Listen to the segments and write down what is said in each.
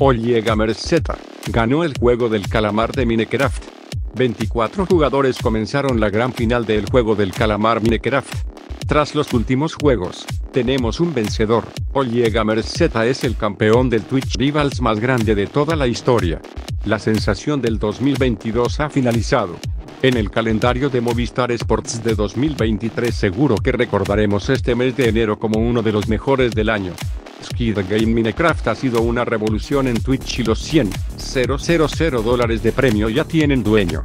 Oye Gamers Z, ganó el juego del calamar de Minecraft. 24 jugadores comenzaron la gran final del juego del calamar Minecraft. Tras los últimos juegos, tenemos un vencedor. Oye Gamers Z es el campeón del Twitch Rivals más grande de toda la historia. La sensación del 2022 ha finalizado. En el calendario de Movistar Sports de 2023 seguro que recordaremos este mes de enero como uno de los mejores del año. Skid Game Minecraft ha sido una revolución en Twitch y los 100, 000 dólares de premio ya tienen dueño.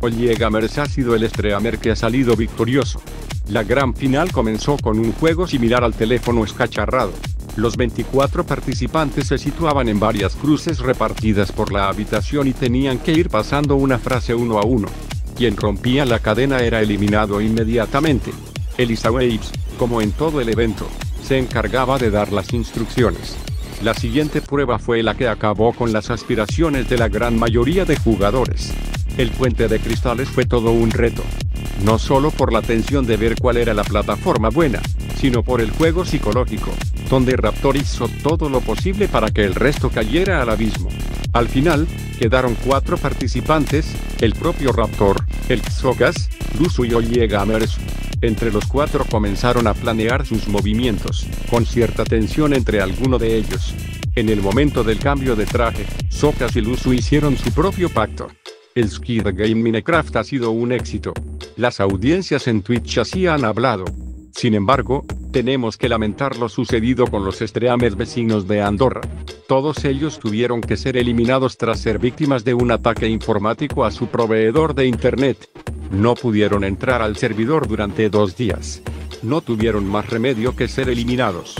Oye Gamers ha sido el streamer que ha salido victorioso. La gran final comenzó con un juego similar al teléfono escacharrado. Los 24 participantes se situaban en varias cruces repartidas por la habitación y tenían que ir pasando una frase uno a uno. Quien rompía la cadena era eliminado inmediatamente. Elisa Waves, como en todo el evento, se encargaba de dar las instrucciones. La siguiente prueba fue la que acabó con las aspiraciones de la gran mayoría de jugadores. El puente de cristales fue todo un reto. No solo por la tensión de ver cuál era la plataforma buena, sino por el juego psicológico, donde Raptor hizo todo lo posible para que el resto cayera al abismo. Al final, quedaron cuatro participantes, el propio Raptor, el Xogas, Luzu y Oye Gamers. Entre los cuatro comenzaron a planear sus movimientos, con cierta tensión entre alguno de ellos. En el momento del cambio de traje, Xogas y Luzu hicieron su propio pacto. El Skid Game Minecraft ha sido un éxito. Las audiencias en Twitch así han hablado. Sin embargo, tenemos que lamentar lo sucedido con los streamers vecinos de Andorra. Todos ellos tuvieron que ser eliminados tras ser víctimas de un ataque informático a su proveedor de Internet. No pudieron entrar al servidor durante dos días. No tuvieron más remedio que ser eliminados.